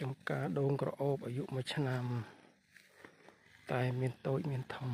ចំការដូងក្រអូបអាយុ1ឆ្នាំ តែមានតូចមានធំ